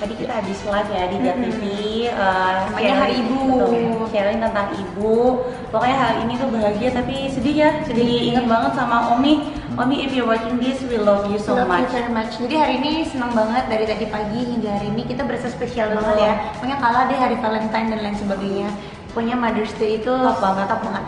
tadi kita habis live ya di mm -hmm. TV uh, Hari Ibu. betul, sharing tentang ibu. Pokoknya hari ini tuh bahagia tapi sedih ya sedih inget banget sama Omi. Omi if you're watching this we love you so love much. you very much. Jadi hari ini senang banget dari tadi pagi hingga hari ini kita berasa spesial banget ya. Pokoknya kalah deh hari Valentine dan lain sebagainya. Pokoknya Mother's Day itu top banget. top banget.